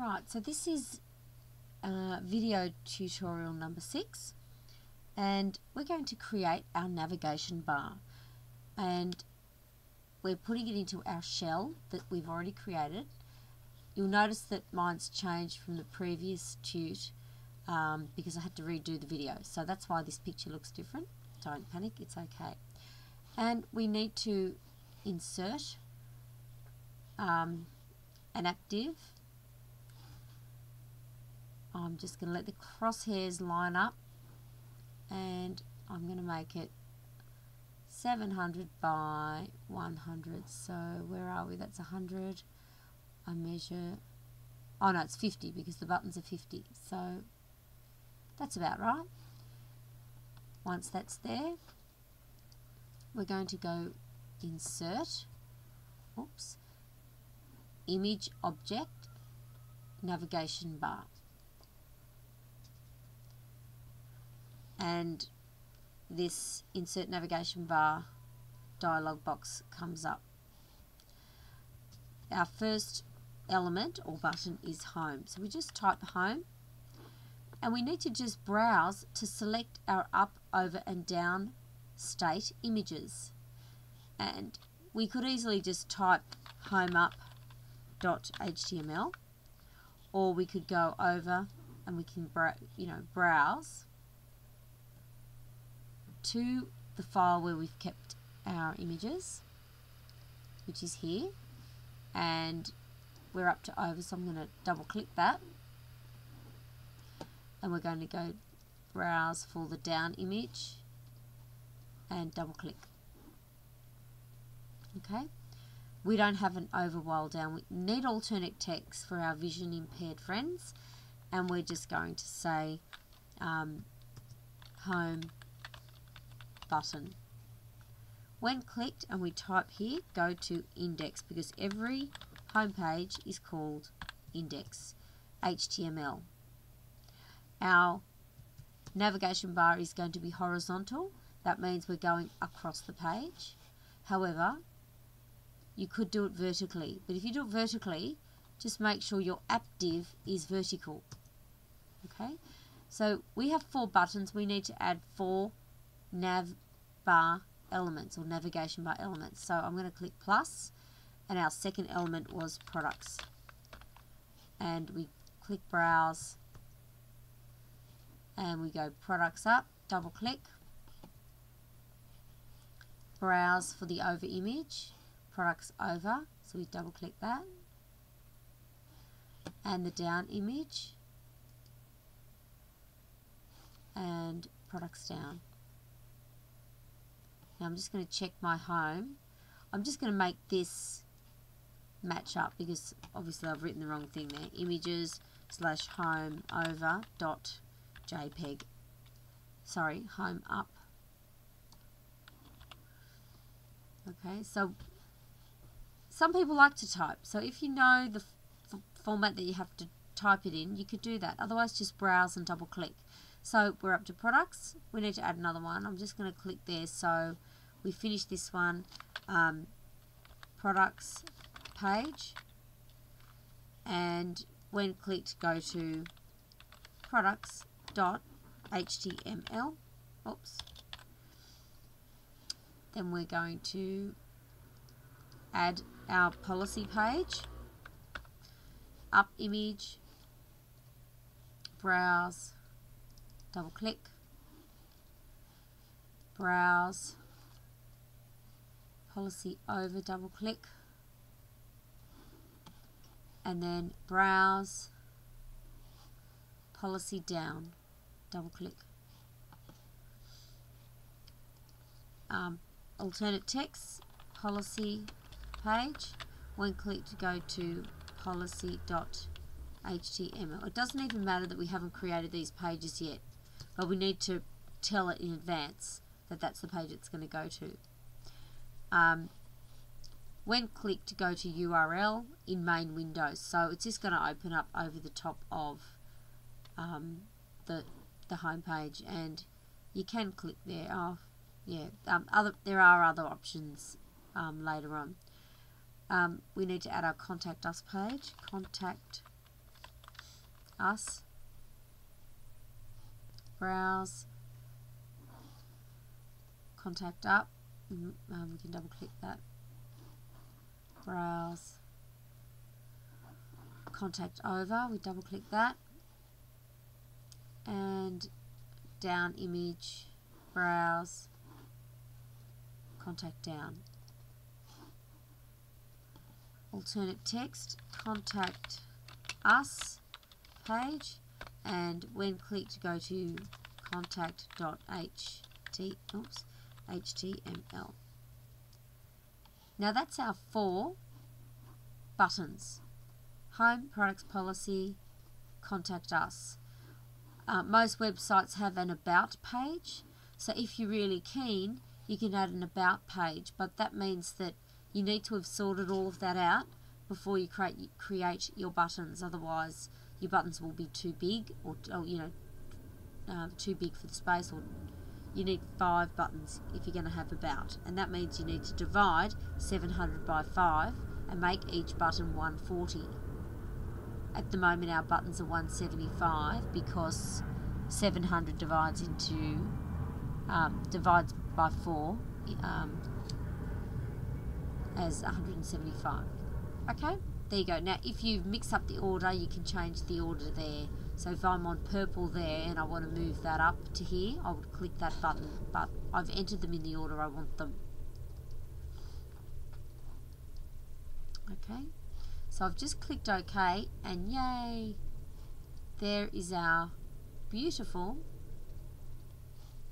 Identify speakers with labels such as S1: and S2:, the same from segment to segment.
S1: Right, so this is uh, video tutorial number six and we're going to create our navigation bar and we're putting it into our shell that we've already created. You'll notice that mine's changed from the previous tut um, because I had to redo the video so that's why this picture looks different. Don't panic, it's okay. And we need to insert um, an div I'm just going to let the crosshairs line up and I'm going to make it 700 by 100 so where are we? That's 100 I measure oh no it's 50 because the buttons are 50 so that's about right. Once that's there we're going to go insert oops image object navigation bar and this insert navigation bar dialog box comes up. Our first element or button is home. So we just type home and we need to just browse to select our up, over and down state images. And we could easily just type home up dot html or we could go over and we can you know browse to the file where we've kept our images, which is here, and we're up to over, so I'm going to double click that, and we're going to go browse for the down image, and double click. Okay, we don't have an over while down. We need alternate text for our vision impaired friends, and we're just going to say um, home button. When clicked and we type here, go to index because every home page is called index HTML. Our navigation bar is going to be horizontal. That means we're going across the page. However, you could do it vertically. But if you do it vertically, just make sure your AP div is vertical. Okay, so we have four buttons. We need to add four nav bar elements or navigation bar elements. So I'm going to click plus and our second element was products. And we click browse and we go products up, double click, browse for the over image, products over, so we double click that, and the down image, and products down. Now I'm just going to check my home. I'm just going to make this match up because obviously I've written the wrong thing there. Images slash home over dot JPEG. Sorry, home up. Okay, so some people like to type. So if you know the format that you have to type it in, you could do that. Otherwise, just browse and double click. So we're up to products. We need to add another one. I'm just going to click there so we finish this one um, products page. And when clicked go to products.html oops. Then we're going to add our policy page. Up image browse double click browse policy over double click. And then browse. Policy down double click. Um, alternate text policy page. When click to go to policy.html it doesn't even matter that we haven't created these pages yet but we need to tell it in advance that that's the page it's going to go to um, when clicked to go to URL in main windows. So it's just going to open up over the top of um, the the home page and you can click there. Oh, yeah, um, other there are other options um, later on. Um, we need to add our contact us page. Contact us, browse, contact up, um, we can double click that, browse, contact over, we double click that, and down image, browse, contact down. Alternate text, contact us page, and when clicked, go to contact.ht, oops, HTML. Now that's our four buttons. Home, Products Policy, Contact Us. Uh, most websites have an About page, so if you're really keen, you can add an About page, but that means that you need to have sorted all of that out before you create, create your buttons, otherwise your buttons will be too big or, or you know, uh, too big for the space or you need five buttons if you're going to have about and that means you need to divide 700 by 5 and make each button 140 at the moment our buttons are 175 because 700 divides into um, divides by 4 um, as 175 okay there you go now if you mix up the order you can change the order there so if I'm on purple there and I want to move that up to here, I would click that button, but I've entered them in the order I want them. Okay, so I've just clicked OK and yay, there is our beautiful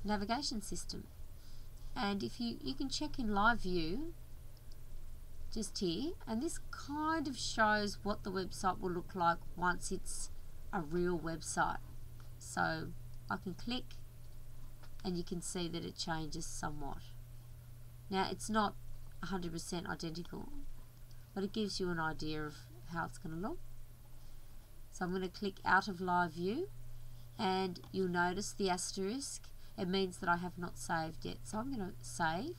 S1: navigation system. And if you, you can check in live view just here and this kind of shows what the website will look like once it's a real website. So I can click and you can see that it changes somewhat. Now it's not 100% identical, but it gives you an idea of how it's going to look. So I'm going to click out of live view and you'll notice the asterisk. It means that I have not saved yet. So I'm going to save.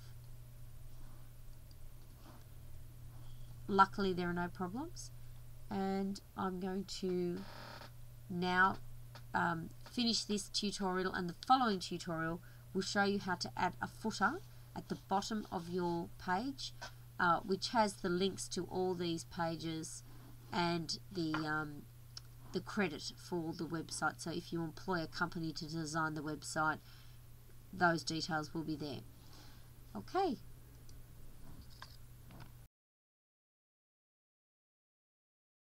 S1: Luckily there are no problems. And I'm going to now um, finish this tutorial and the following tutorial will show you how to add a footer at the bottom of your page uh, which has the links to all these pages and the um, the credit for the website. So if you employ a company to design the website those details will be there. Okay